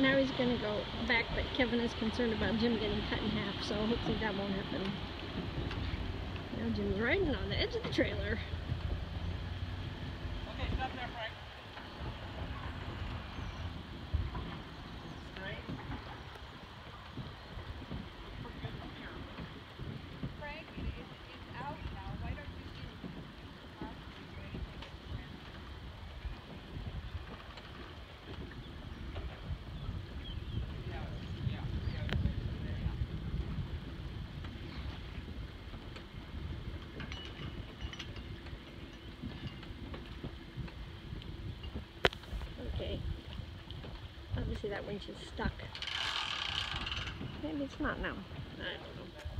Now he's gonna go back, but Kevin is concerned about Jim getting cut in half, so hopefully that won't happen. Now Jim's riding on the edge of the trailer. Okay. Obviously that winch is stuck. Maybe it's not now. I don't know.